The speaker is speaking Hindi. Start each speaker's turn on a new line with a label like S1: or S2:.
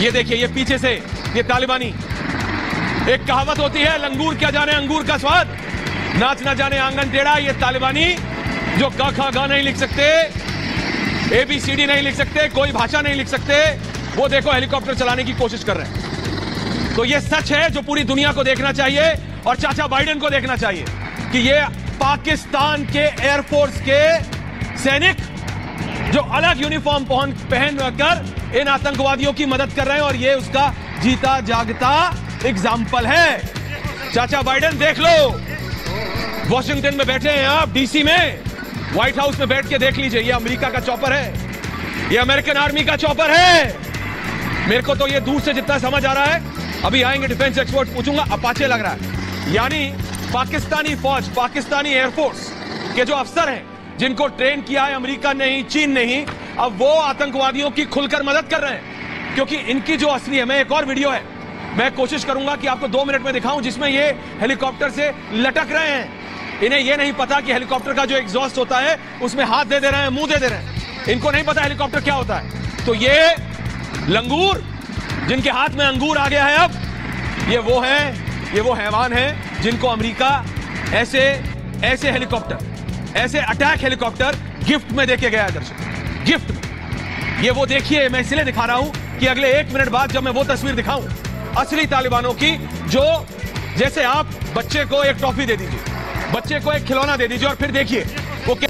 S1: ये देखिए, ये पीछे से, ये तालिबानी। एक कहावत होती है, लंगूर क्या जाने अंगूर का स्वाद? नाच ना जाने आँगन टेढ़ा, ये तालिबानी, जो क ख ग नहीं लिख सकते ए बी सी डी नहीं लिख सकते, कोई भाषा नहीं लिख सकते, वो देखो हेलीकॉप्टर चलाने की कोशिश कर रहे हैं। तो ये सच है जो पूरी दुनिया को देखना चाहिए और चाचा बाइडेन को देखना चाहिए कि ये पाकिस्तान के एयरफोर्स के सैनिक जो अलग यूनिफॉर्म पहन कर इन आतंकवादियों की मदद कर रहे हैं और ये उसका जीता जागता एग्ज़ाम्पल है। चाचा बाइडेन, देख लो। वॉशिंगटन में बैठे हैं आप डीसी में। व्हाइट हाउस में बैठ के देख लीजिए, ये अमेरिका का चॉपर है। ये अमेरिकन आर्मी का चॉपर है। मेरे को तो ये दूर से जितना समझ आ रहा है। अभी आएँगे डिफेंस एक्सपर्ट पूछूँगा, अपाचे लग रहा है। यानी पाकिस्तानी फौज, पाकिस्तानी एयरफोर्स के जो अफसर हैं जिनको ट्रेन किया है, अमेरिका नहीं, चीन नहीं, अब वो आतंकवादियों की खुलकर मदद कर रहे हैं। क्योंकि इनकी जो असली है, मैं एक और वीडियो है, मैं कोशिश करूँगा कि आपको दो मिनट में दिखाऊँ, जिसमें ये हेलीकॉप्टर से लटक रहे हैं। इन्हें यह नहीं पता कि हेलीकॉप्टर का जो एग्जॉस्ट होता है, उसमें हाथ दे दे रहे हैं, मुँह दे दे रहे हैं। इनको नहीं पता हेलीकॉप्टर क्या होता है। तो ये लंगूर, जिनके हाथ में अंगूर आ गया है अब, ये वो है, ये वो हैवान है, जिनको अमेरिका ऐसे ऐसे हेलीकॉप्टर ऐसे अटैक हेलीकॉप्टर गिफ्ट में देके गया है दर्शक। गिफ्ट में। ये वो देखिए, मैं इसलिए दिखा रहा हूँ कि अगले एक मिनट बाद जब मैं वो तस्वीर दिखाऊँ, असली तालिबानों की, जो जैसे आप बच्चे को एक टॉफी दे दीजिए, बच्चे को एक खिलौना दे दीजिए और फिर देखिए, वो क्या